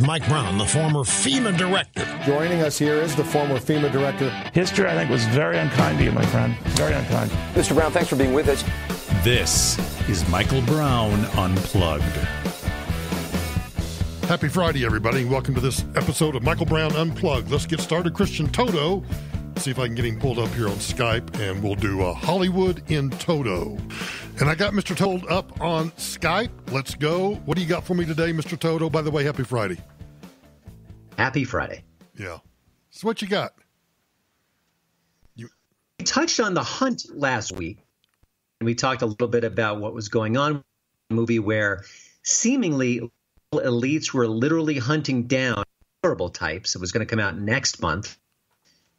Mike Brown, the former FEMA director. Joining us here is the former FEMA director. History, I think, was very unkind to you, my friend. Very unkind. Mr. Brown, thanks for being with us. This is Michael Brown Unplugged. Happy Friday, everybody. Welcome to this episode of Michael Brown Unplugged. Let's get started. Christian Toto, see if I can get him pulled up here on Skype, and we'll do a Hollywood in Toto. And I got Mr. Toto up on Skype. Let's go. What do you got for me today, Mr. Toto? By the way, happy Friday. Happy Friday. Yeah. So, what you got? You we touched on the hunt last week, and we talked a little bit about what was going on. Movie where seemingly elites were literally hunting down horrible types. It was going to come out next month.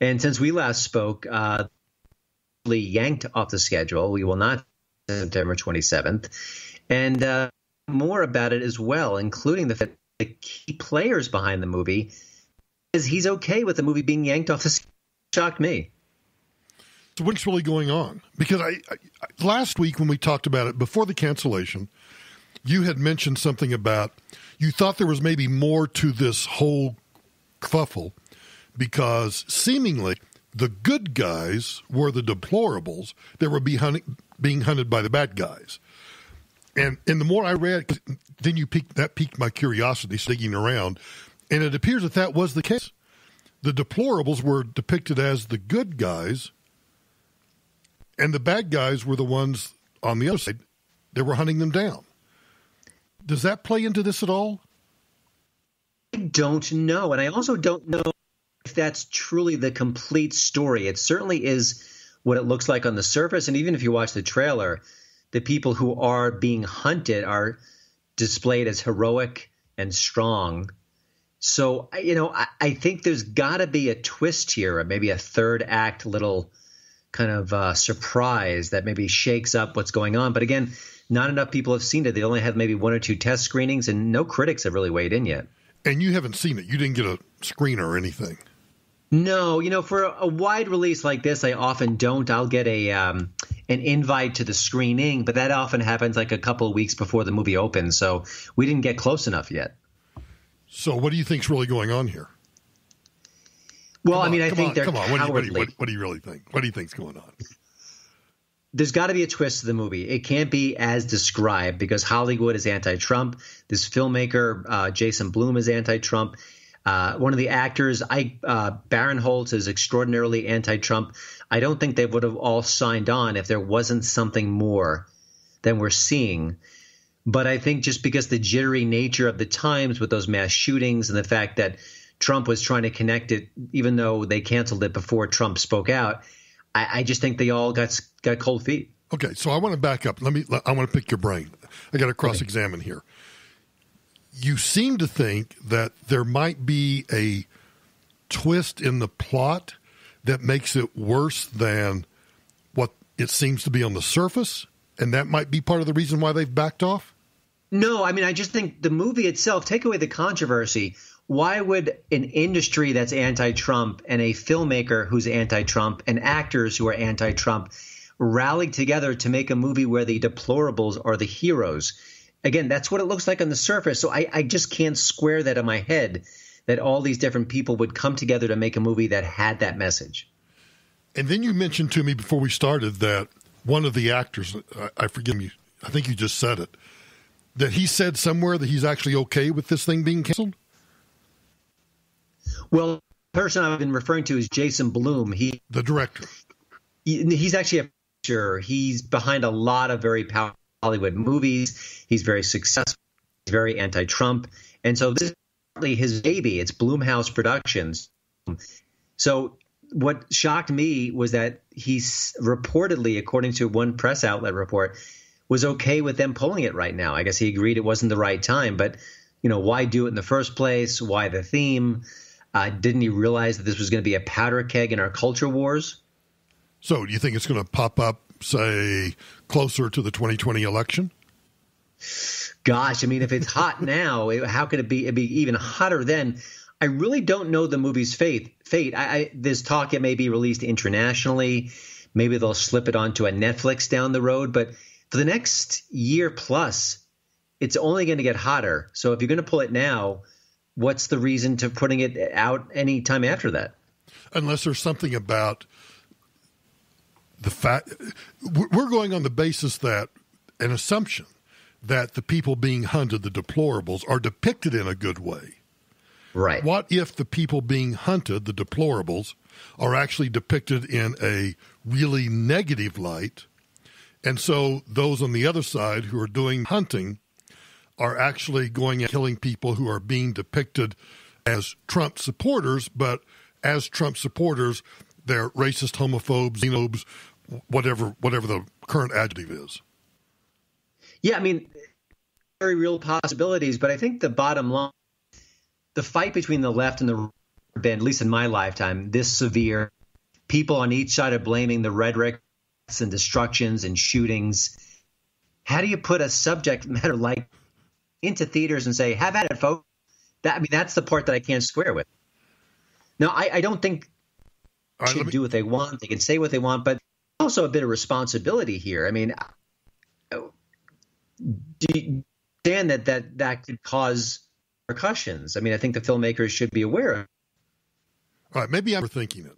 And since we last spoke, uh, yanked off the schedule. We will not September 27th. And uh, more about it as well, including the, the key players behind the movie, is he's okay with the movie being yanked off the schedule. Shocked me. So what's really going on? Because I, I last week when we talked about it before the cancellation, you had mentioned something about you thought there was maybe more to this whole kerfuffle because seemingly the good guys were the deplorables that were being, being hunted by the bad guys. And and the more I read, then you that piqued my curiosity, digging around, and it appears that that was the case. The deplorables were depicted as the good guys, and the bad guys were the ones on the other side that were hunting them down. Does that play into this at all? I don't know. And I also don't know if that's truly the complete story. It certainly is what it looks like on the surface. And even if you watch the trailer, the people who are being hunted are displayed as heroic and strong. So, you know, I, I think there's got to be a twist here, or maybe a third act little kind of uh, surprise that maybe shakes up what's going on. But again, not enough people have seen it. They only have maybe one or two test screenings, and no critics have really weighed in yet. And you haven't seen it. You didn't get a screener or anything. No, you know, for a wide release like this, I often don't. I'll get a um, an invite to the screening, but that often happens like a couple of weeks before the movie opens. So we didn't get close enough yet. So, what do you think's really going on here? Well, I mean, I think on, they're come on. What do, you, cowardly. what, do you, what, what do you really think? What do you think's going on? there's got to be a twist to the movie. It can't be as described because Hollywood is anti-Trump. This filmmaker, uh, Jason Blum, is anti-Trump. Uh, one of the actors, I, uh, Barinholtz, is extraordinarily anti-Trump. I don't think they would have all signed on if there wasn't something more than we're seeing. But I think just because the jittery nature of the times with those mass shootings and the fact that Trump was trying to connect it, even though they canceled it before Trump spoke out, I, I just think they all got got cold feet. Okay, so I want to back up. Let me. I want to pick your brain. I got to cross-examine here. You seem to think that there might be a twist in the plot that makes it worse than what it seems to be on the surface, and that might be part of the reason why they've backed off. No, I mean, I just think the movie itself, take away the controversy. Why would an industry that's anti Trump and a filmmaker who's anti Trump and actors who are anti Trump rally together to make a movie where the deplorables are the heroes? Again, that's what it looks like on the surface. So I, I just can't square that in my head that all these different people would come together to make a movie that had that message. And then you mentioned to me before we started that one of the actors, I, I forgive you, I think you just said it, that he said somewhere that he's actually okay with this thing being canceled? Well, the person I've been referring to is Jason Blum. He the director. He, he's actually a sure. He's behind a lot of very powerful Hollywood movies. He's very successful. He's very anti-Trump, and so this is partly his baby. It's Blumhouse Productions. So what shocked me was that he's reportedly, according to one press outlet report, was okay with them pulling it right now. I guess he agreed it wasn't the right time, but you know, why do it in the first place? Why the theme? Uh, didn't he realize that this was going to be a powder keg in our culture wars? So, do you think it's going to pop up, say, closer to the 2020 election? Gosh, I mean, if it's hot now, how could it be? It'd be even hotter then. I really don't know the movie's fate. Fate. I, I, there's talk it may be released internationally. Maybe they'll slip it onto a Netflix down the road. But for the next year plus, it's only going to get hotter. So if you're going to pull it now, what's the reason to putting it out any time after that? Unless there's something about the fact we're going on the basis that an assumption that the people being hunted, the deplorables, are depicted in a good way. Right. What if the people being hunted, the deplorables, are actually depicted in a really negative light? And so those on the other side who are doing hunting are actually going and killing people who are being depicted as Trump supporters, but as Trump supporters, they're racist, homophobes, xenophobes, whatever whatever the current adjective is. Yeah, I mean, very real possibilities, but I think the bottom line, the fight between the left and the right been, at least in my lifetime, this severe. People on each side are blaming the rhetoric and destructions and shootings. How do you put a subject matter like into theaters and say, "Have at it, folks"? That I mean, that's the part that I can't square with. No, I, I don't think they right, me... do what they want. They can say what they want, but also a bit of responsibility here. I mean, do you understand that that that could cause repercussions? I mean, I think the filmmakers should be aware of. All right, maybe I'm thinking it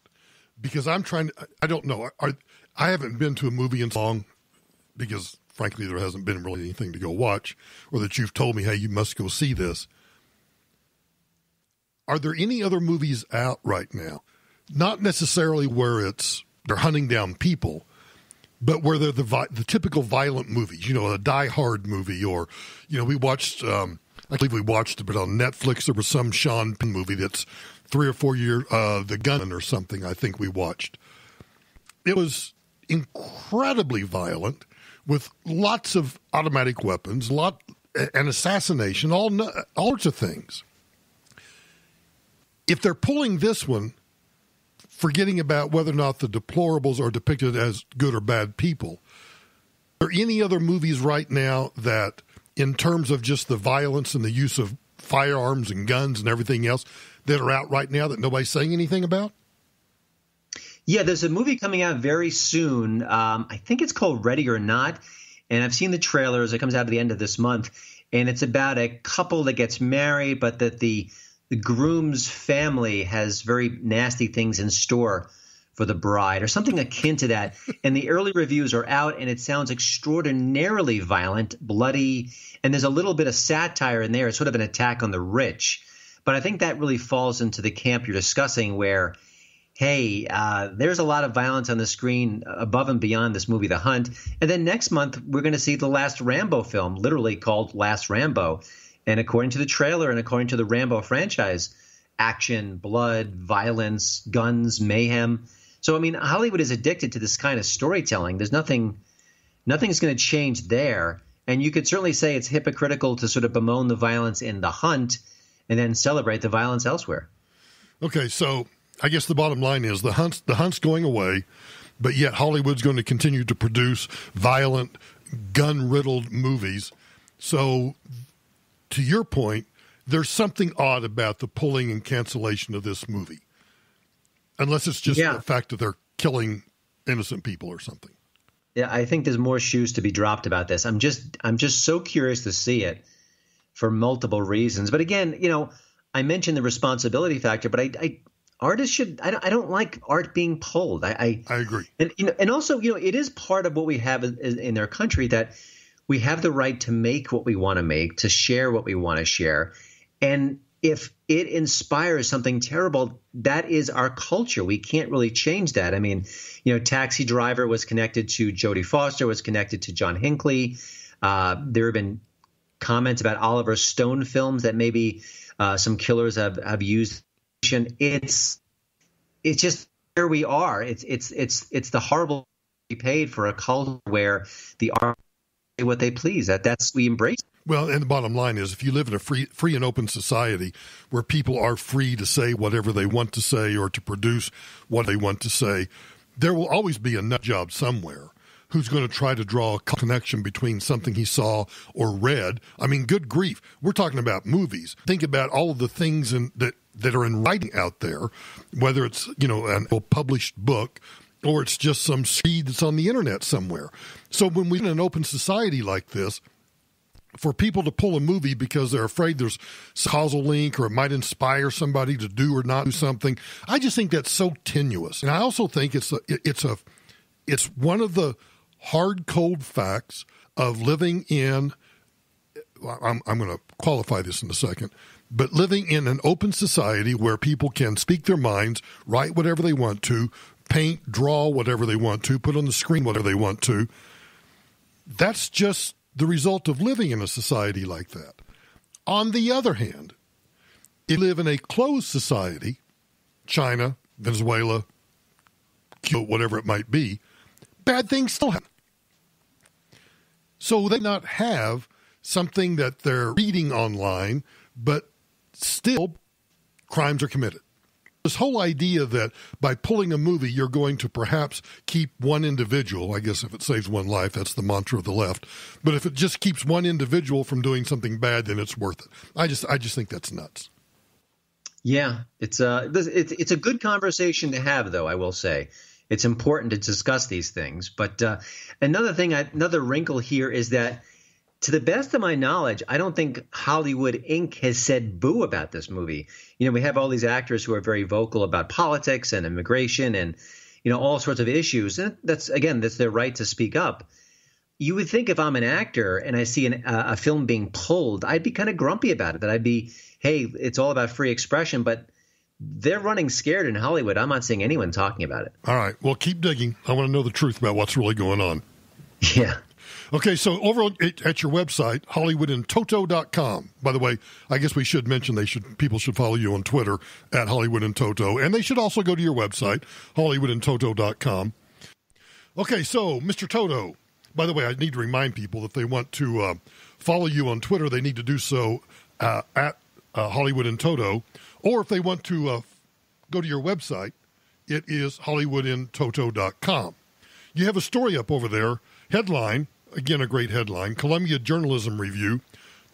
because I'm trying to. I don't know. Are, I haven't been to a movie in so long because, frankly, there hasn't been really anything to go watch, or that you've told me, "Hey, you must go see this." Are there any other movies out right now? Not necessarily where it's they're hunting down people, but where they're the the typical violent movies. You know, a Die Hard movie, or you know, we watched. Um, I believe we watched it, but on Netflix there was some Sean Penn movie that's three or four year, uh, The Gun or something. I think we watched. It was incredibly violent, with lots of automatic weapons, lot and assassination, all all sorts of things. If they're pulling this one forgetting about whether or not the deplorables are depicted as good or bad people. Are there any other movies right now that, in terms of just the violence and the use of firearms and guns and everything else, that are out right now that nobody's saying anything about? Yeah, there's a movie coming out very soon. Um, I think it's called Ready or Not, and I've seen the trailers. It comes out at the end of this month, and it's about a couple that gets married, but that the the groom's family has very nasty things in store for the bride or something akin to that. And the early reviews are out and it sounds extraordinarily violent, bloody, and there's a little bit of satire in there. It's sort of an attack on the rich. But I think that really falls into the camp you're discussing where, hey, uh, there's a lot of violence on the screen above and beyond this movie, The Hunt. And then next month, we're going to see the last Rambo film, literally called Last Rambo. And according to the trailer and according to the Rambo franchise, action, blood, violence, guns, mayhem. So I mean, Hollywood is addicted to this kind of storytelling. There's nothing nothing's going to change there. And you could certainly say it's hypocritical to sort of bemoan the violence in The Hunt and then celebrate the violence elsewhere. Okay, so I guess the bottom line is the hunt's the hunt's going away, but yet Hollywood's going to continue to produce violent, gun-riddled movies. So to your point, there's something odd about the pulling and cancellation of this movie, unless it's just yeah. the fact that they're killing innocent people or something. Yeah, I think there's more shoes to be dropped about this. I'm just I'm just so curious to see it for multiple reasons. But again, you know, I mentioned the responsibility factor, but I, I artists should I don't, I don't like art being pulled. I I, I agree. And you know, and also you know it is part of what we have in, in their country that we have the right to make what we want to make, to share what we want to share. And if it inspires something terrible, that is our culture. We can't really change that. I mean, you know, Taxi Driver was connected to Jodie Foster, was connected to John Hinckley. Uh, there have been comments about Oliver Stone films that maybe uh, some killers have, have used. It's it's just where we are. It's it's it's it's the horrible we paid for a culture where the art what they please. That that's we embrace. Well, and the bottom line is, if you live in a free, free and open society where people are free to say whatever they want to say or to produce what they want to say, there will always be a nut job somewhere who's going to try to draw a connection between something he saw or read. I mean, good grief, we're talking about movies. Think about all of the things in, that that are in writing out there, whether it's you know a published book or it's just some seed that's on the internet somewhere. So when we're in an open society like this, for people to pull a movie because they're afraid there's causal link or it might inspire somebody to do or not do something. I just think that's so tenuous, and I also think it's a, it's a it's one of the hard cold facts of living in. I'm, I'm going to qualify this in a second, but living in an open society where people can speak their minds, write whatever they want to, paint, draw whatever they want to, put on the screen whatever they want to. That's just the result of living in a society like that. On the other hand, if you live in a closed society, China, Venezuela, Cuba, whatever it might be, bad things still happen. So they not have something that they're reading online, but still crimes are committed. This whole idea that by pulling a movie, you're going to perhaps keep one individual, I guess if it saves one life, that's the mantra of the left. But if it just keeps one individual from doing something bad, then it's worth it. I just, I just think that's nuts. Yeah, it's a, it's, it's a good conversation to have, though, I will say. It's important to discuss these things. But uh, another thing, another wrinkle here is that to the best of my knowledge, I don't think Hollywood Inc. has said boo about this movie. You know, we have all these actors who are very vocal about politics and immigration and, you know, all sorts of issues. And that's, again, that's their right to speak up. You would think if I'm an actor and I see an, uh, a film being pulled, I'd be kind of grumpy about it. That I'd be, hey, it's all about free expression, but they're running scared in Hollywood. I'm not seeing anyone talking about it. All right. Well, keep digging. I want to know the truth about what's really going on. Yeah. Okay, so over at your website, hollywoodintoto.com. By the way, I guess we should mention they should people should follow you on Twitter at Hollywood and they should also go to your website, hollywoodintoto.com. Okay, so Mr. Toto, by the way, I need to remind people that they want to uh, follow you on Twitter, they need to do so uh, at uh, or if they want to uh, go to your website, it is hollywoodintoto.com. You have a story up over there, headline again, a great headline Columbia Journalism Review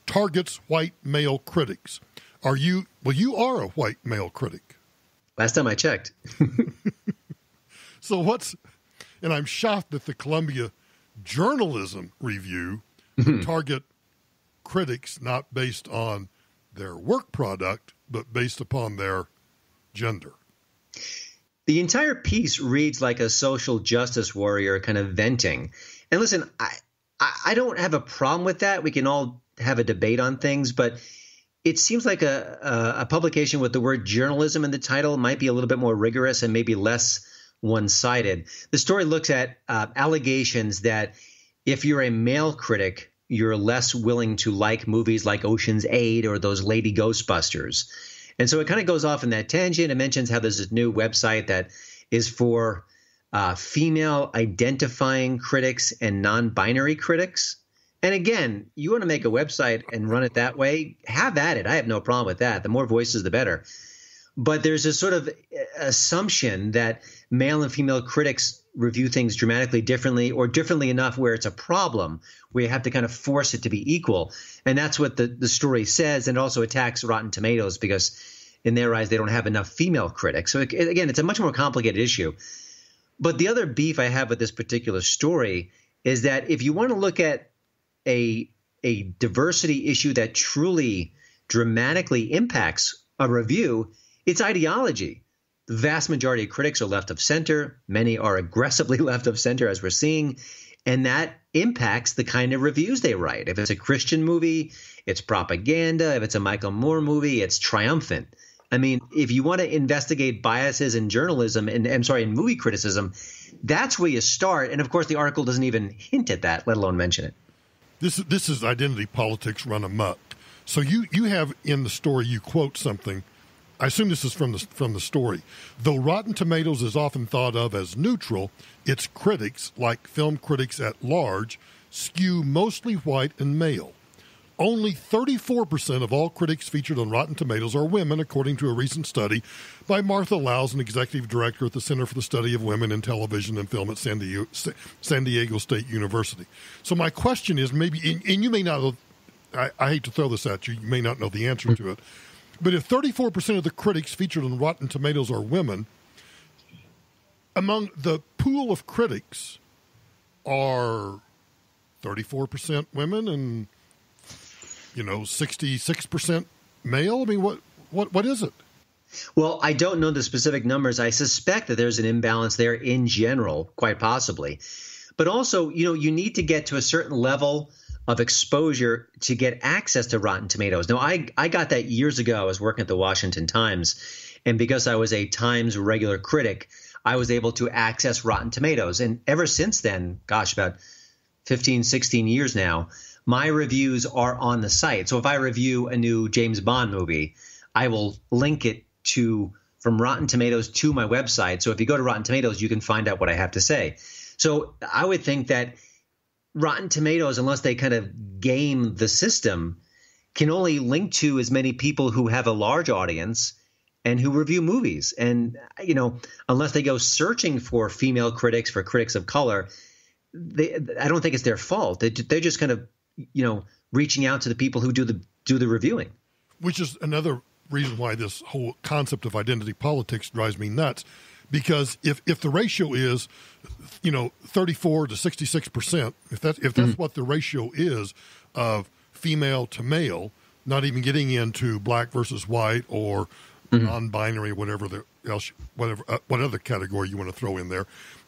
targets white male critics. Are you, well, you are a white male critic. Last time I checked. so what's, and I'm shocked that the Columbia Journalism Review mm-hmm. target critics not based on their work product, but based upon their gender. The entire piece reads like a social justice warrior kind of venting. And listen, I, I don't have a problem with that. We can all have a debate on things, but it seems like a, a, a publication with the word journalism in the title might be a little bit more rigorous and maybe less one sided. The story looks at uh, allegations that if you're a male critic, you're less willing to like movies like Ocean's Eight or those Lady Ghostbusters. And so it kind of goes off in that tangent. It mentions how there's a new website that is for uh, female identifying critics and non binary critics. And again, you want to make a website and run it that way, have at it. I have no problem with that. The more voices, the better. But there's a sort of assumption that male and female critics review things dramatically differently or differently enough where it's a problem where you have to kind of force it to be equal. And that's what the, the story says. And also attacks Rotten Tomatoes because in their eyes, they don't have enough female critics. So it, again, it's a much more complicated issue. But the other beef I have with this particular story is that if you want to look at a a diversity issue that truly dramatically impacts a review, it's ideology. The vast majority of critics are left of center. Many are aggressively left of center, as we're seeing. And that impacts the kind of reviews they write. If it's a Christian movie, it's propaganda. If it's a Michael Moore movie, it's triumphant. I mean, if you want to investigate biases in journalism and I'm sorry, in movie criticism, that's where you start. And of course, the article doesn't even hint at that, let alone mention it. This is this is identity politics run amok. So you you have in the story you quote something. I assume this is from the from the story. Though Rotten Tomatoes is often thought of as neutral, its critics, like film critics at large, skew mostly white and male. Only 34% of all critics featured on Rotten Tomatoes are women, according to a recent study by Martha Lauzen, an executive director at the Center for the Study of Women in Television and Film at San Diego, San Diego State University. So, my question is maybe, and you may not, I, I hate to throw this at you, you may not know the answer to it, but if 34% of the critics featured on Rotten Tomatoes are women, among the pool of critics are 34% women and you know, 66% male? I mean, what, what, what is it? Well, I don't know the specific numbers. I suspect that there's an imbalance there in general, quite possibly. But also, you know, you need to get to a certain level of exposure to get access to Rotten Tomatoes. Now, I, I got that years ago. I was working at the Washington Times. And because I was a Times regular critic, I was able to access Rotten Tomatoes. And ever since then, gosh, about 15, 16 years now, my reviews are on the site. So if I review a new James Bond movie, I will link it to from Rotten Tomatoes to my website. So if you go to Rotten Tomatoes, you can find out what I have to say. So I would think that Rotten Tomatoes, unless they kind of game the system, can only link to as many people who have a large audience and who review movies. And you know, unless they go searching for female critics, for critics of color, they I don't think it's their fault. They, they're just kind of you know reaching out to the people who do the do the reviewing. Which is another reason why this whole concept of identity politics drives me nuts. Because if, if the ratio is, you know, 34 to 66 percent, if that if that's mm-hmm. what the ratio is of female to male, not even getting into black versus white or mm-hmm. non-binary, whatever the else, whatever uh, what other category you want to throw in there,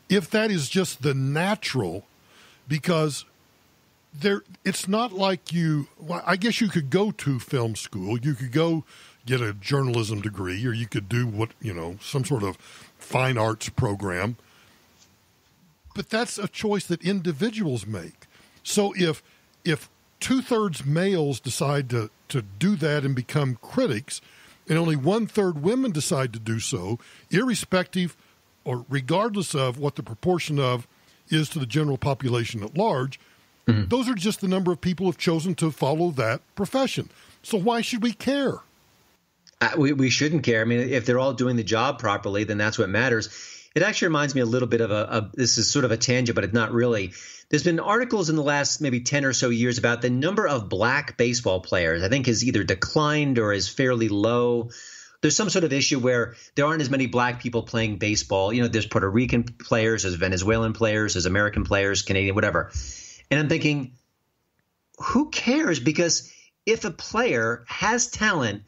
if that is just the natural, because there, it's not like you. Well, I guess you could go to film school, you could go get a journalism degree, or you could do what you know some sort of fine arts program. But that's a choice that individuals make. So if if two thirds males decide to to do that and become critics, and only one third women decide to do so, irrespective or regardless of what the proportion of is to the general population at large, mm-hmm. those are just the number of people who have chosen to follow that profession. So why should we care? Uh, we, we shouldn't care. I mean, if they're all doing the job properly, then that's what matters. It actually reminds me a little bit of a, a, this is sort of a tangent, but it's not really. There's been articles in the last maybe 10 or so years about the number of black baseball players, I think, has either declined or is fairly low. There's some sort of issue where there aren't as many black people playing baseball. You know, there's Puerto Rican players, there's Venezuelan players, there's American players, Canadian, whatever. And I'm thinking, who cares? Because if a player has talent,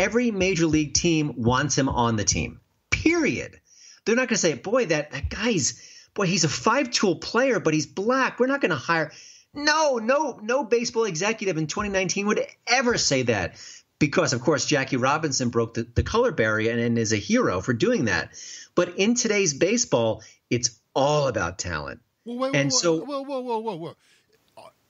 Every major league team wants him on the team. Period. They're not going to say, "Boy, that, that guy's boy, he's a five-tool player, but he's black. We're not going to hire." No, no, no baseball executive in 2019 would ever say that because, of course, Jackie Robinson broke the, the color barrier and, and is a hero for doing that. But in today's baseball, it's all about talent. Well, wait, and whoa, so, whoa, whoa, whoa, whoa, whoa.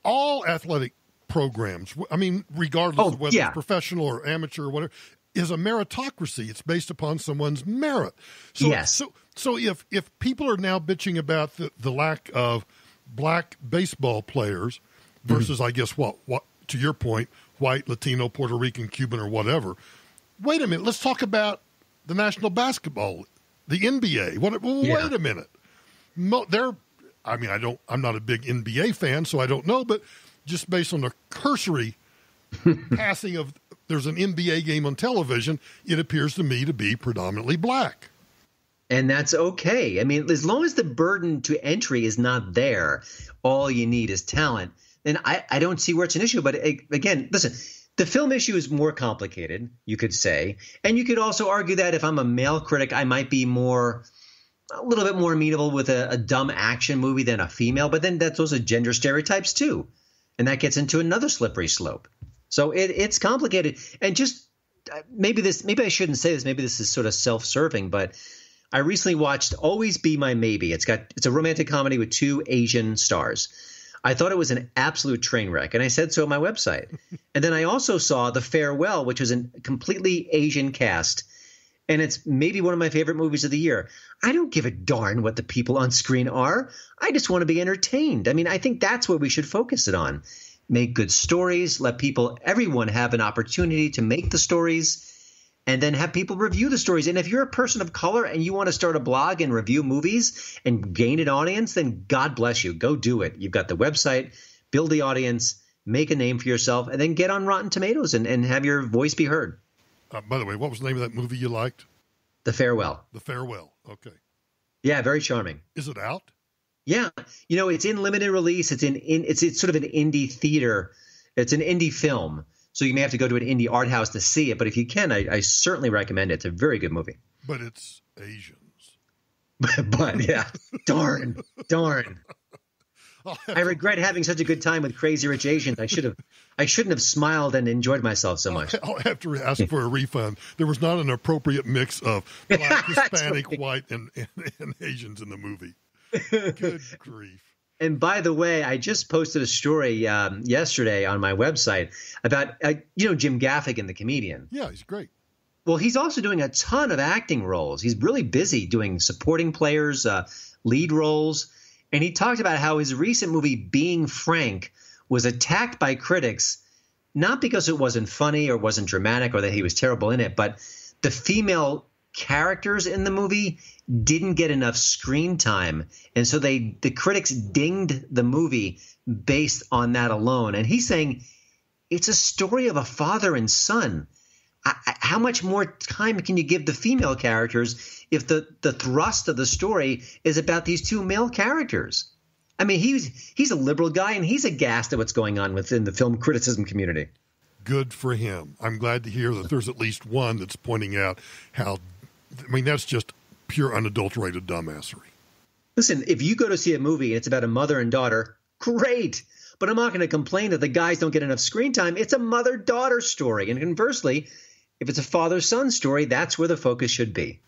All athletic programs, I mean, regardless oh, of whether yeah. it's professional or amateur or whatever, is a meritocracy. It's based upon someone's merit. So, yes. So, so if if people are now bitching about the, the lack of black baseball players versus, mm-hmm. I guess, what what to your point, white, Latino, Puerto Rican, Cuban, or whatever. Wait a minute. Let's talk about the National Basketball, the NBA. What? Well, yeah. Wait a minute. Mo, they're. I mean, I don't. I'm not a big NBA fan, so I don't know. But just based on the cursory passing of there's an NBA game on television, it appears to me to be predominantly black. And that's okay. I mean, as long as the burden to entry is not there, all you need is talent, then I, I don't see where it's an issue. But again, listen, the film issue is more complicated, you could say. And you could also argue that if I'm a male critic, I might be more a little bit more amenable with a, a dumb action movie than a female, but then that's are gender stereotypes too and that gets into another slippery slope. So it, it's complicated, and just uh, maybe this, maybe I shouldn't say this. Maybe this is sort of self-serving, but I recently watched "Always Be My Maybe." It's got it's a romantic comedy with two Asian stars. I thought it was an absolute train wreck, and I said so on my website. and then I also saw The Farewell, which was a completely Asian cast and it's maybe one of my favorite movies of the year. I don't give a darn what the people on screen are. I just want to be entertained. I mean, I think that's what we should focus it on. Make good stories, let people, everyone have an opportunity to make the stories, and then have people review the stories. And if you're a person of color and you want to start a blog and review movies and gain an audience, then God bless you. Go do it. You've got the website, build the audience, make a name for yourself, and then get on Rotten Tomatoes and, and have your voice be heard. Uh, by the way, what was the name of that movie you liked? The Farewell. The Farewell. Okay. Yeah, very charming. Is it out? Yeah, you know, it's in limited release. It's in, in it's it's sort of an indie theater. It's an indie film. so you may have to go to an indie art house to see it. But if you can, I, I certainly recommend it. It's a very good movie. But it's Asians. but yeah, darn, darn. I regret having such a good time with Crazy Rich Asians. I should have, I shouldn't have smiled and enjoyed myself so much. I'll have to ask for a refund. There was not an appropriate mix of black, Hispanic, right. white, and, and, and Asians in the movie. Good grief. And by the way, I just posted a story um, yesterday on my website about uh, you know Jim Gaffigan, the comedian. Yeah, he's great. Well, he's also doing a ton of acting roles. He's really busy doing supporting players, uh, lead roles, and he talked about how his recent movie Being Frank was attacked by critics not because it wasn't funny or wasn't dramatic or that he was terrible in it, but the female characters in the movie didn't get enough screen time. And so they the critics dinged the movie based on that alone. And he's saying it's a story of a father and son I, how much more time can you give the female characters if the the thrust of the story is about these two male characters i mean he's he's a liberal guy and he's aghast at what's going on within the film criticism community good for him i'm glad to hear that there's at least one that's pointing out how I mean, that's just pure unadulterated dumbassery. Listen, if you go to see a movie and it's about a mother and daughter, great. But I'm not going to complain that the guys don't get enough screen time. It's a mother daughter story. And conversely, if it's a father son story, that's where the focus should be.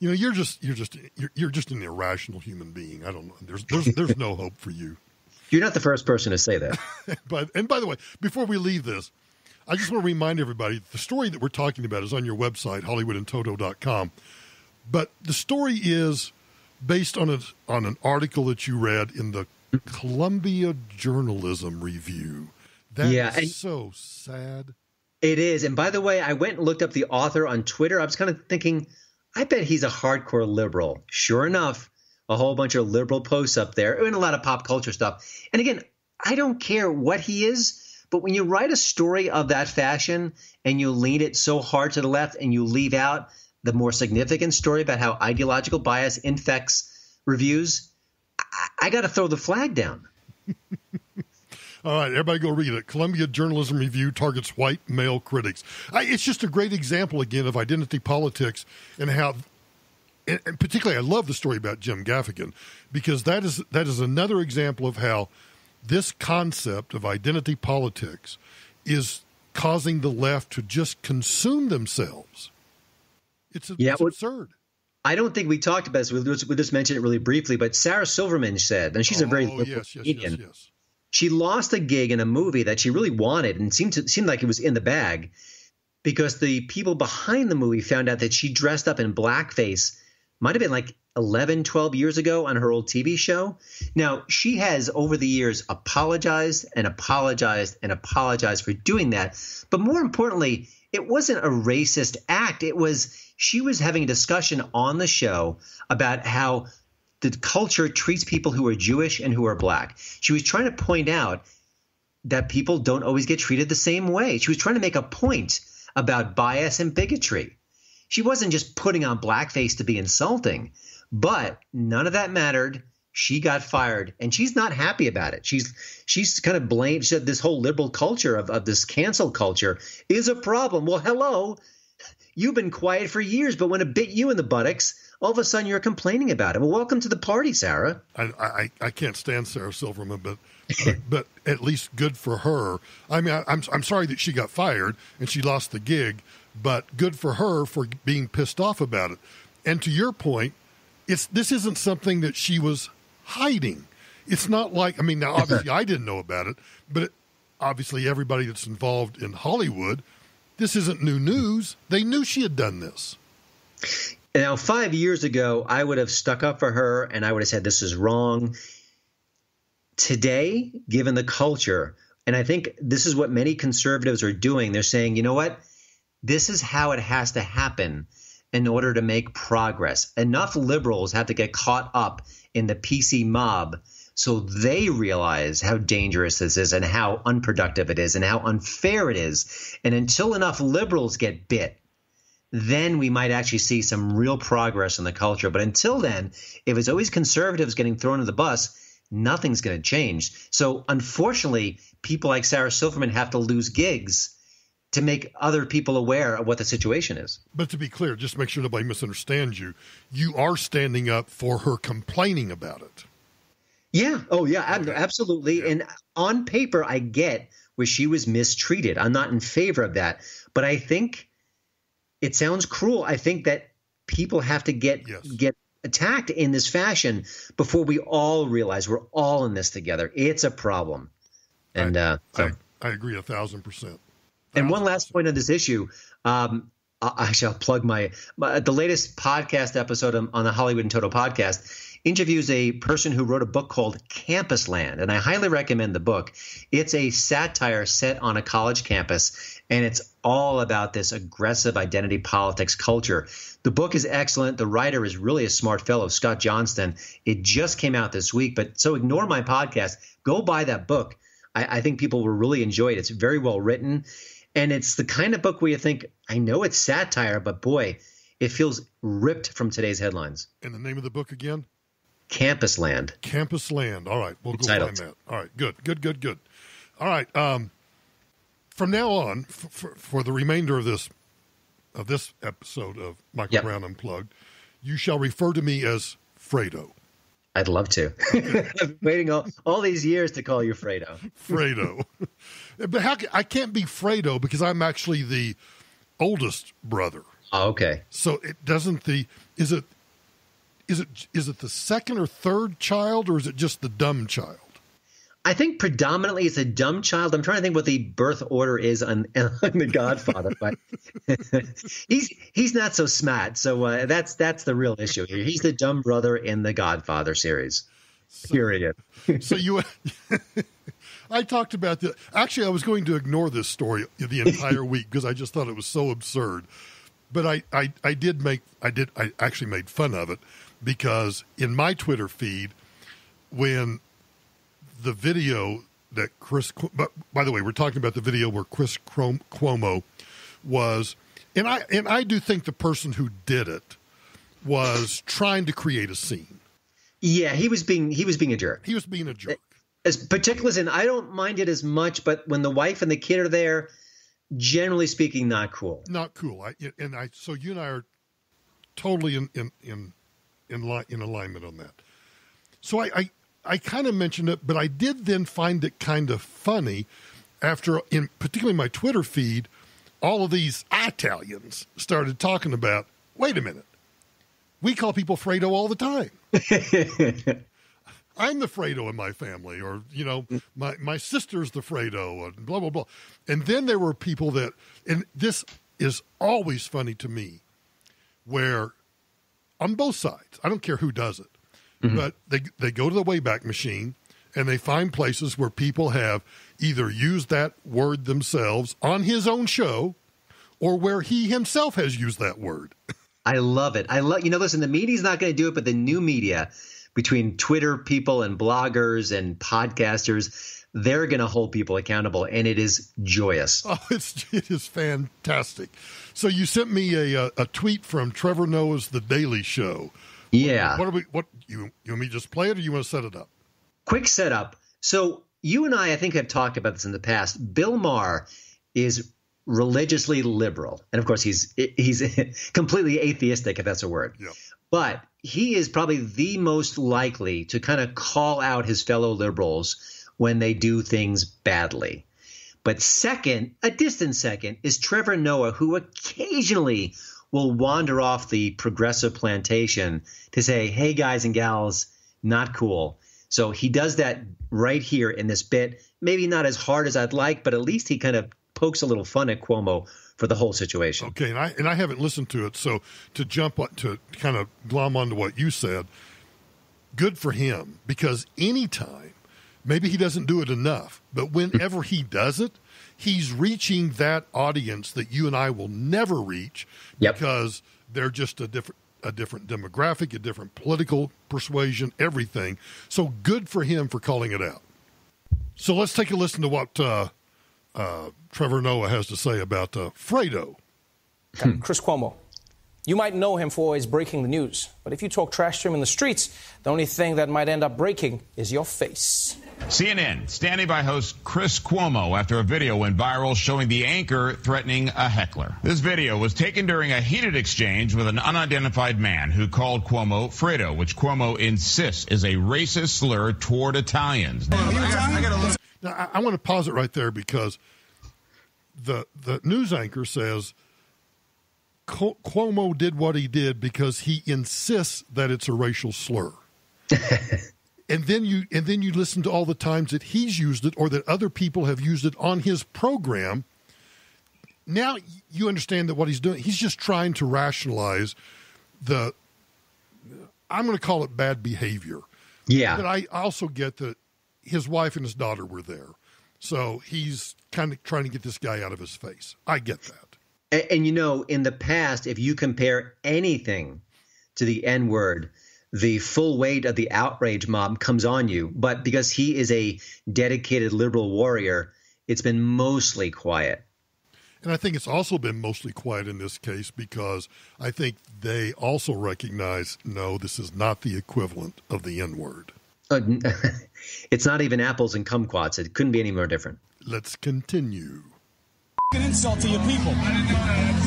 You know, you're just you're just you're, you're just an irrational human being. I don't know. There's there's there's no hope for you. You're not the first person to say that. but and by the way, before we leave this, I just want to remind everybody the story that we're talking about is on your website, HollywoodInToto.com. But the story is based on a, on an article that you read in the Columbia Journalism Review. That yeah, is so sad. It is. And by the way, I went and looked up the author on Twitter. I was kind of thinking, I bet he's a hardcore liberal. Sure enough, a whole bunch of liberal posts up there and a lot of pop culture stuff. And again, I don't care what he is. But when you write a story of that fashion and you lean it so hard to the left and you leave out the more significant story about how ideological bias infects reviews, I, I got to throw the flag down. All right, everybody go read it. Columbia Journalism Review targets white male critics. I, it's just a great example, again, of identity politics and how, and, and particularly, I love the story about Jim Gaffigan because that is that is another example of how this concept of identity politics is causing the left to just consume themselves. It's, yeah, it's well, absurd. I don't think we talked about this. We'll just, we'll just mention it really briefly. But Sarah Silverman said, and she's oh, a very liberal yes, yes, yes, yes, She lost a gig in a movie that she really wanted and seemed to seemed like it was in the bag because the people behind the movie found out that she dressed up in blackface. Might have been like 11, 12 years ago on her old TV show. Now, she has over the years apologized and apologized and apologized for doing that. But more importantly, it wasn't a racist act. It was she was having a discussion on the show about how the culture treats people who are Jewish and who are black. She was trying to point out that people don't always get treated the same way. She was trying to make a point about bias and bigotry. She wasn't just putting on blackface to be insulting. But none of that mattered. She got fired, and she's not happy about it. She's she's kind of blamed. She said this whole liberal culture of, of this cancel culture is a problem. Well, hello, you've been quiet for years, but when it bit you in the buttocks, all of a sudden you're complaining about it. Well, welcome to the party, Sarah. I I, I can't stand Sarah Silverman, but, but but at least good for her. I mean, I, I'm I'm sorry that she got fired and she lost the gig, but good for her for being pissed off about it. And to your point, it's this isn't something that she was hiding. It's not like I mean now obviously I didn't know about it, but it, obviously everybody that's involved in Hollywood, this isn't new news. They knew she had done this. Now, five years ago, I would have stuck up for her and I would have said this is wrong. Today, given the culture, and I think this is what many conservatives are doing, they're saying, you know what? This is how it has to happen in order to make progress. Enough liberals have to get caught up in the PC mob so they realize how dangerous this is and how unproductive it is and how unfair it is. And until enough liberals get bit, then we might actually see some real progress in the culture. But until then, if it's always conservatives getting thrown in the bus, nothing's going to change. So unfortunately, people like Sarah Silverman have to lose gigs to make other people aware of what the situation is. But to be clear, just make sure nobody misunderstands you. You are standing up for her complaining about it. Yeah. Oh, yeah. Absolutely. Yeah. And on paper, I get where she was mistreated. I'm not in favor of that, but I think it sounds cruel. I think that people have to get yes. get attacked in this fashion before we all realize we're all in this together. It's a problem. And I, uh, so. I, I, agree a thousand percent. And one last point on this issue. Um, I shall plug my, my, the latest podcast episode on the Hollywood in Toto podcast interviews a person who wrote a book called Campusland, and I highly recommend the book. It's a satire set on a college campus, and it's all about this aggressive identity politics culture. The book is excellent. The writer is really a smart fellow, Scott Johnston. It just came out this week, but so ignore my podcast. Go buy that book. I, I think people will really enjoy it. It's very well written. And it's the kind of book where you think, I know it's satire, but boy, it feels ripped from today's headlines. And the name of the book again? Campus Land. Campus Land. All right, we'll go find that. All right, good, good, good, good. All right. Um, from now on, f- for, for the remainder of this of this episode of Michael yep. Brown Unplugged, you shall refer to me as Fredo. I'd love to. I've been waiting all, all these years to call you Fredo. Fredo. but how can, I can't be Fredo because I'm actually the oldest brother. Oh, okay. So it doesn't the is it is it is it the second or third child, or is it just the dumb child? I think predominantly it's a dumb child. I'm trying to think what the birth order is on, on the Godfather, but he's he's not so smart. So uh, that's that's the real issue here. He's the dumb brother in the Godfather series. Period. so you, I talked about the. Actually, I was going to ignore this story the entire week because I just thought it was so absurd. But I, I, I did make I did I actually made fun of it because in my Twitter feed, when the video that Chris, but by the way, we're talking about the video where Chris Cuomo was, and I and I do think the person who did it was trying to create a scene. Yeah, he was being he was being a jerk. He was being a jerk. As particulars, and I don't mind it as much, but when the wife and the kid are there, generally speaking, not cool. Not cool. I and I. So you and I are totally in in in in, li- in alignment on that. So I, I, I kind of mentioned it, but I did then find it kind of funny after, in particularly my Twitter feed, all of these Italians started talking about. Wait a minute, we call people Fredo all the time. I'm the Fredo in my family, or you know, my my sister's the Fredo, and blah blah blah. And then there were people that, and this is always funny to me, where on both sides. I don't care who does it, mm-hmm. but they they go to the Wayback Machine and they find places where people have either used that word themselves on his own show, or where he himself has used that word. I love it. I love you know. Listen, the media's not going to do it, but the new media between Twitter people and bloggers and podcasters they're going to hold people accountable, and it is joyous. Oh, it's it is fantastic. So you sent me a a, a tweet from Trevor Noah's The Daily Show. Yeah. What, what are we? What you you want me to just play it, or you want to set it up? Quick setup. So you and I, I think, have talked about this in the past. Bill Maher is religiously liberal, and of course, he's he's completely atheistic, if that's a word. Yeah. But he is probably the most likely to kind of call out his fellow liberals when they do things badly. But second, a distant second, is Trevor Noah, who occasionally will wander off the progressive plantation to say, hey, guys and gals, not cool. So he does that right here in this bit. Maybe not as hard as I'd like, but at least he kind of pokes a little fun at Cuomo for the whole situation. Okay, and I and I haven't listened to it, so to jump to kind of glom onto what you said, good for him because anytime Maybe he doesn't do it enough, but whenever he does it, he's reaching that audience that you and I will never reach yep. because they're just a different a different demographic, a different political persuasion, everything. So good for him for calling it out. So let's take a listen to what uh, uh, Trevor Noah has to say about uh, Fredo. Chris Cuomo. You might know him for always breaking the news, but if you talk trash to him in the streets, the only thing that might end up breaking is your face. CNN standing by host Chris Cuomo after a video went viral showing the anchor threatening a heckler. This video was taken during a heated exchange with an unidentified man who called Cuomo Fredo, which Cuomo insists is a racist slur toward Italians. Now, I, I want to pause it right there because the the news anchor says Cuomo did what he did because he insists that it's a racial slur. and then you and then you listen to all the times that he's used it or that other people have used it on his program. Now you understand that what he's doing, he's just trying to rationalize the I'm going to call it bad behavior. Yeah. But I also get that his wife and his daughter were there. So he's kind of trying to get this guy out of his face. I get that. And, and you know, in the past, if you compare anything to the N word, the full weight of the outrage mob comes on you. But because he is a dedicated liberal warrior, it's been mostly quiet. And I think it's also been mostly quiet in this case because I think they also recognize no, this is not the equivalent of the N word. It's not even apples and kumquats. It couldn't be any more different. Let's continue. An insult to your people.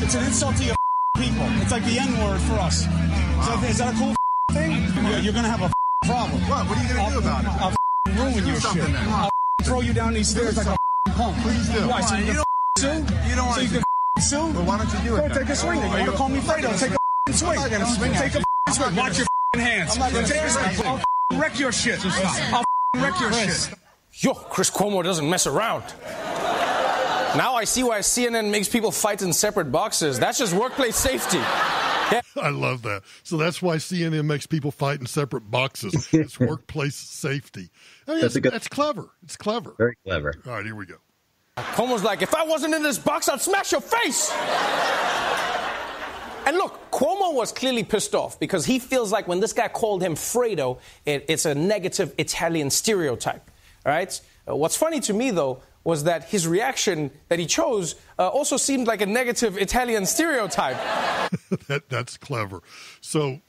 It's an insult to your people. It's like the N word for us. Is that, is that a cool thing? You're, you're going to have a problem. What? What are you going to do about it? I'll ruin your shit. Then. I'll throw you down these stairs like a punk. Please do. Why? So you, you can sue? You don't want so you to can sue? Well, why don't you do it? Go take a swing. Then. You want to call me Fredo? Take a swing. I'm not going to swing Take a swing. Watch your hands. I'm not going to Take a swing at swing. you. I'll wreck your shit. I'll wreck your shit. Yo, Chris Cuomo doesn't mess around. Now I see why CNN makes people fight in separate boxes. That's just workplace safety. Yeah. I love that. So that's why CNN makes people fight in separate boxes. It's workplace safety. I mean, That's that's, a good- that's clever. It's clever. Very clever. All right, here we go. Cuomo's like, if I wasn't in this box, I'd smash your face. And look, Cuomo was clearly pissed off because he feels like when this guy called him Fredo, it, it's a negative Italian stereotype. All right? Uh, what's funny to me, though, was that his reaction that he chose uh, also seemed like a negative Italian stereotype. that that's clever. So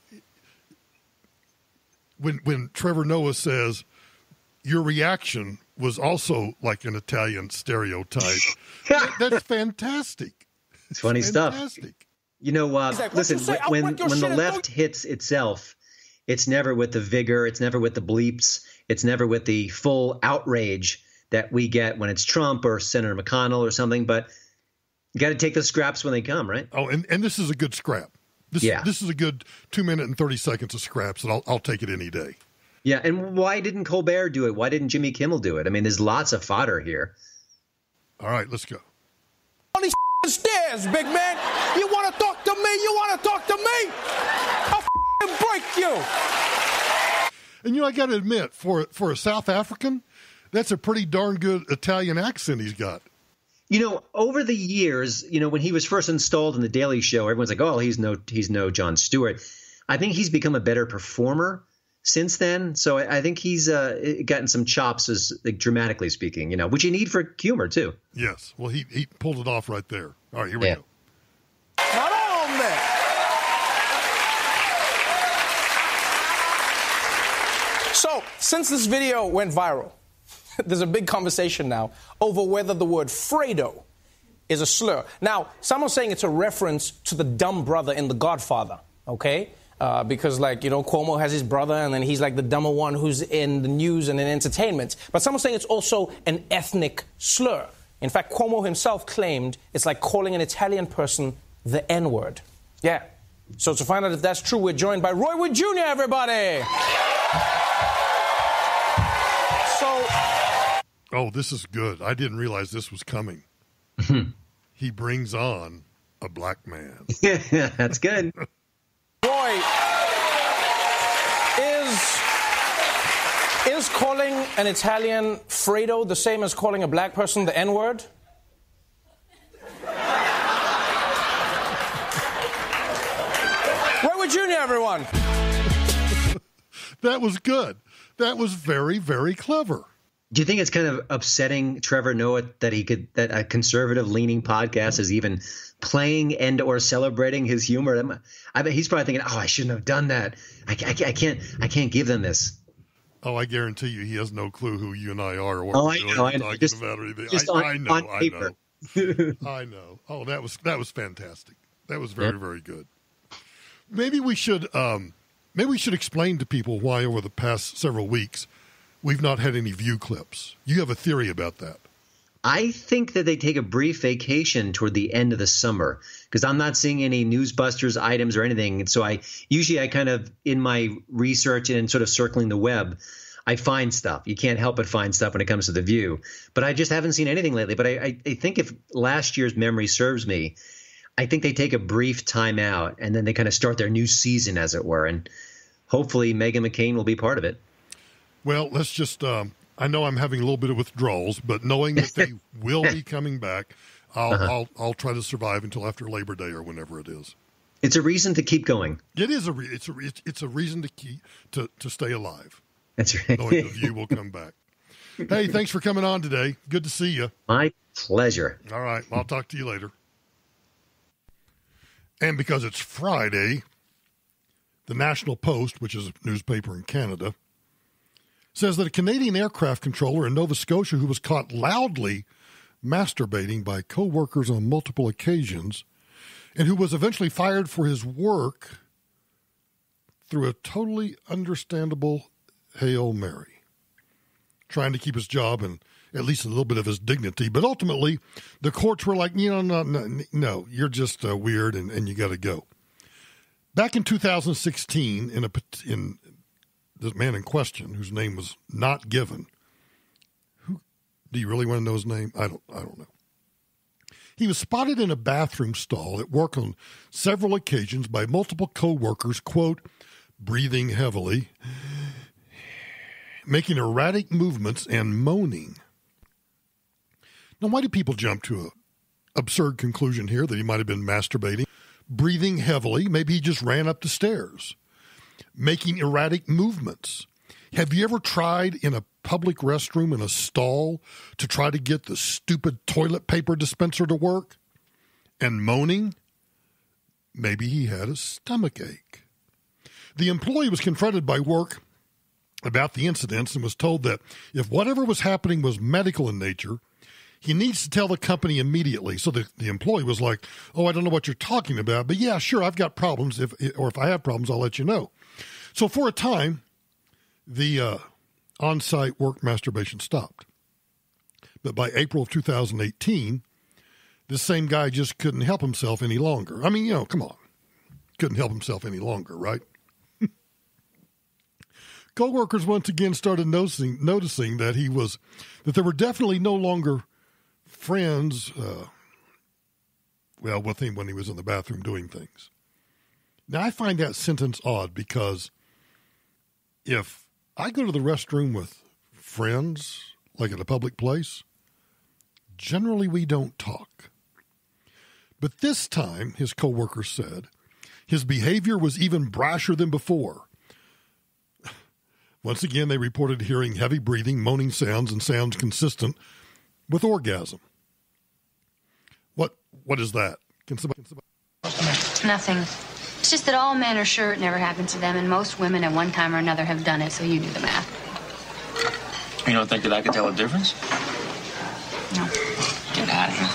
when when Trevor Noah says your reaction was also like an Italian stereotype, that- that's fantastic. It's funny stuff. Fantastic. You know, uh, like, listen, you when when the shit and left hits itself, it's never with the vigor, it's never with the bleeps, it's never with the full outrage that we get when it's Trump or Senator McConnell or something. But you got to take the scraps when they come, right? Oh, and, and this is a good scrap. This, Yeah. this is a good two minute and thirty seconds of scraps, and I'll I'll take it any day. Yeah. And why didn't Colbert do it? Why didn't Jimmy Kimmel do it? I mean, there's lots of fodder here. All right, let's go. On stairs, big man. You want to talk to me? You want to talk to me? I'll break you. And you know, I got to admit, for for a South African, that's a pretty darn good Italian accent he's got. You know, over the years, you know, when he was first installed in the Daily Show, everyone's like, "Oh, he's no, he's no Jon Stewart." I think he's become a better performer since then. So I, I think he's uh, gotten some chops, as like, dramatically speaking. You know, which you need for humor too. Yes. Well, he he pulled it off right there. All right, here we Yeah. go. Not on there. So, since this video went viral, there's a big conversation now over whether the word Fredo is a slur. Now, some are saying it's a reference to the dumb brother in The Godfather, okay? Uh, because, like, you know, Cuomo has his brother, and then he's like the dumber one who's in the news and in entertainment. But some are saying it's also an ethnic slur. In fact, Cuomo himself claimed it's like calling an Italian person the N word. Yeah. So, to find out if that's true, we're joined by Roy Wood Jr., everybody. So, Oh, this is good. I didn't realize this was coming. he brings on a black man. Yeah, That's good. Roy, is is calling an Italian Fredo the same as calling a black person the N word? Roy Wood Jr., everyone. That was good. That was very, very clever. Do you think it's kind of upsetting Trevor Noah that he could that a conservative leaning podcast is even playing and or celebrating his humor? I bet he's probably thinking, "Oh, I shouldn't have done that. I, I, I can't I can't give them this." Oh, I guarantee you, he has no clue who you and I are or Oh, I know, I know. talking Just- about or anything. I, on- I know, I know, I know. Oh, that was that was fantastic. That was very Yep. very good. Maybe we should um, maybe we should explain to people why over the past several weeks we've not had any view clips. You have a theory about that. I think that they take a brief vacation toward the end of the summer because I'm not seeing any newsbusters items or anything. And so I usually I kind of in my research and sort of circling the web, I find stuff. You can't help but find stuff when it comes to the view. But I just haven't seen anything lately. But I, I, I think if last year's memory serves me, I think they take a brief time out and then they kind of start their new season, as it were. And hopefully Meghan McCain will be part of it. Well, let's just. Um, I know I'm having a little bit of withdrawals, but knowing that they will be coming back, I'll, Uh-huh. I'll I'll try to survive until after Labor Day or whenever it is. It's a reason to keep going. It is a re- it's a re- it's, a reason to keep to to stay alive. That's right. Knowing the view will come back. Hey, thanks for coming on today. Good to see you. My pleasure. All right, I'll talk to you later. And because it's Friday, the National Post, which is a newspaper in Canada, says that a Canadian aircraft controller in Nova Scotia who was caught loudly masturbating by coworkers on multiple occasions and who was eventually fired for his work through a totally understandable Hail Mary, trying to keep his job and at least a little bit of his dignity. But ultimately, the courts were like, you know, no, no, no you're just uh, weird and, and you got to go. Back in 2016, in a in the man in question, whose name was not given, who do you really want to know his name? I don't. I don't know. He was spotted in a bathroom stall at work on several occasions by multiple coworkers, quote, breathing heavily, making erratic movements and moaning. Now, why do people jump to a absurd conclusion here that he might have been masturbating, breathing heavily? Maybe he just ran up the stairs, making erratic movements. Have you ever tried in a public restroom in a stall to try to get the stupid toilet paper dispenser to work and moaning? Maybe he had a stomach ache. The employee was confronted by work about the incidents and was told that if whatever was happening was medical in nature, he needs to tell the company immediately. So the, the employee was like, Oh, I don't know what you're talking about, but yeah, sure, I've got problems. If, or if I have problems, I'll let you know. So for a time, the uh, on site work masturbation stopped. But by April of 2018, this same guy just couldn't help himself any longer. I mean, you know, come on. Couldn't help himself any longer, right? Coworkers once again started noticing noticing that he was that there were definitely no longer friends uh, well with him when he was in the bathroom doing things. Now I find that sentence odd because if I go to the restroom with friends, like at a public place, generally we don't talk. But this time, his coworker said, his behavior was even brasher than before. Once again, they reported hearing heavy breathing, moaning sounds, and sounds consistent with orgasm. What what is that? Can somebody, can somebody Nothing. It's just that all men are sure it never happened to them, and most women at one time or another have done it, so you do the math. You don't think that I could tell a difference? No. Get out of here.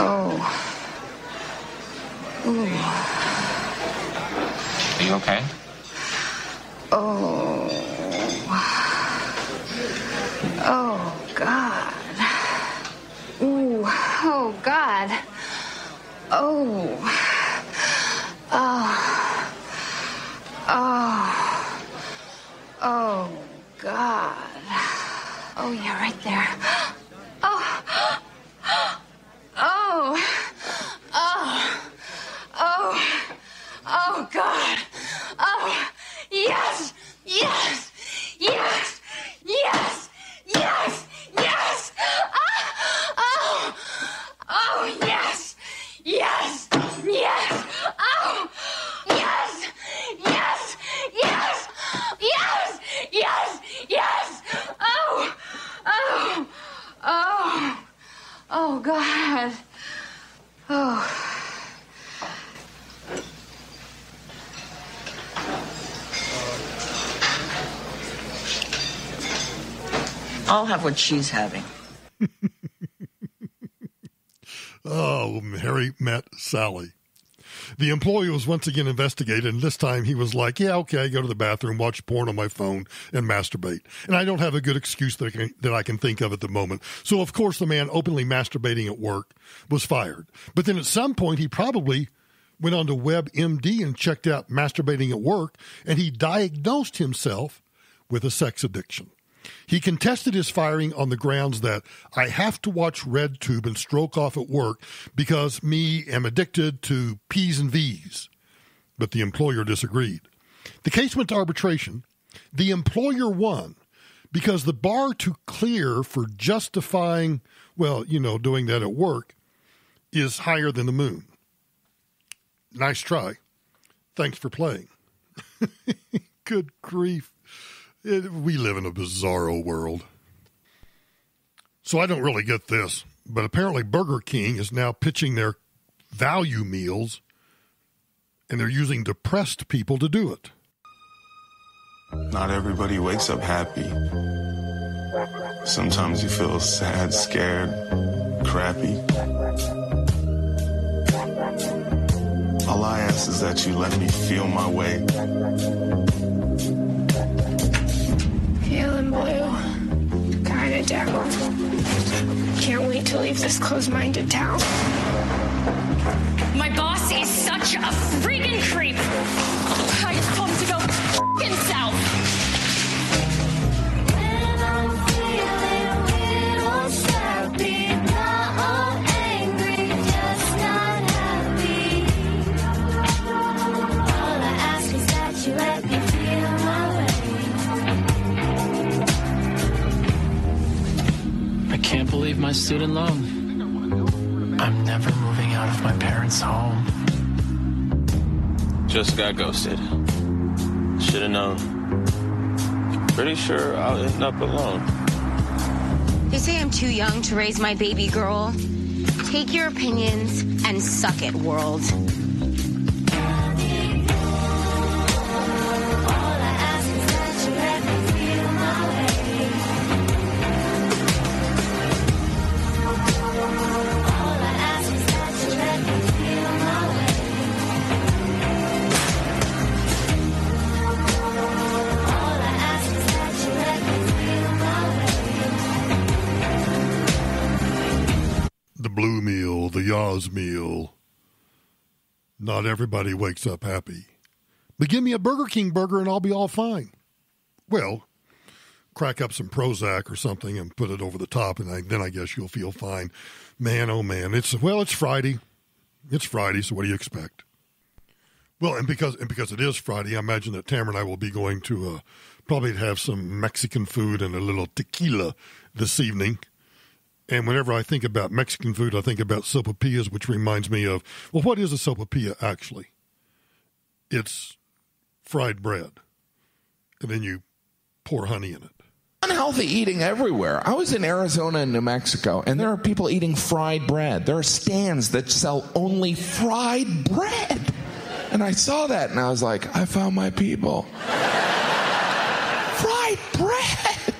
Oh. Ooh. Are you okay? Oh. Oh, God. Ooh. Oh, God. Oh. Oh. Oh. Oh, God. Oh, yeah, right there. Oh. Oh. Oh. Oh. Oh, God. Oh. Yes. Yes. Yes. Yes. Yes. Yes. Ah. Oh. Oh, yes. Yes. Yes. Oh. Yes. Yes. Yes. Yes. Yes. Yes. Oh. Oh. God. Oh. I'll have what she's having. Oh, Harry met Sally. The employee was once again investigated, and this time he was like, Yeah, okay, I go to the bathroom, watch porn on my phone, and masturbate. And I don't have a good excuse that I, can, that I can think of at the moment. So, of course, the man openly masturbating at work was fired. But then at some point, he probably went on to WebMD and checked out masturbating at work, and he diagnosed himself with a sex addiction. He contested his firing on the grounds that I have to watch RedTube and stroke off at work because me am addicted to P's and V's. But the employer disagreed. The case went to arbitration. The employer won because the bar to clear for justifying, well, you know, doing that at work is higher than the moon. Nice try. Thanks for playing. Good grief. It, we live in a bizarro world. So I don't really get this, but apparently Burger King is now pitching their value meals and they're using depressed people to do it. Not everybody wakes up happy. Sometimes you feel sad, scared, crappy. All I ask is that you let me feel my way. Feeling blue. Kinda down. Can't wait to leave this closed-minded town. My boss is such a freaking creep. Student loan. I'm never moving out of my parents' home. Just got ghosted. Should have known. Pretty sure I'll end up alone. They say I'm too young to raise my baby girl. Take your opinions and suck it, world. Not everybody wakes up happy. But give me a Burger King burger and I'll be all fine. Well, crack up some Prozac or something and put it over the top, and I, then I guess you'll feel fine. Man, oh man, it's well, it's Friday. It's Friday, so what do you expect? Well, and because and because it is Friday, I imagine that Tamara and I will be going to uh, probably have some Mexican food and a little tequila this evening. And whenever I think about Mexican food, I think about sopapillas, which reminds me of well, what is a sopapilla actually? It's fried bread, and then you pour honey in it. Unhealthy eating everywhere. I was in Arizona and New Mexico, and there are people eating fried bread. There are stands that sell only fried bread. And I saw that and I was like, I found my people. fried bread.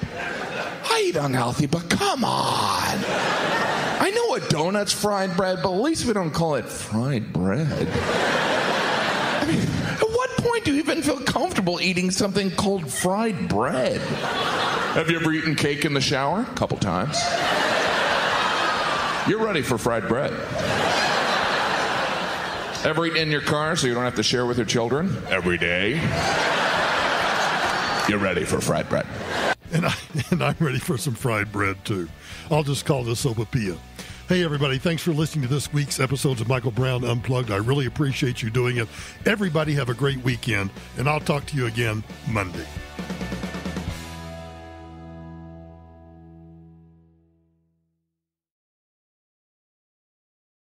I eat unhealthy, but come on. I know a donut's fried bread, but at least we don't call it fried bread. I mean, at what point do you even feel comfortable eating something called fried bread? Have you ever eaten cake in the shower? A couple times. You're ready for fried bread. Ever eaten in your car so you don't have to share with your children every day? You're ready for fried bread. And, I, and I'm ready for some fried bread too. I'll just call this sopapilla. Hey, everybody, thanks for listening to this week's episodes of Michael Brown Unplugged. I really appreciate you doing it. Everybody have a great weekend, and I'll talk to you again Monday.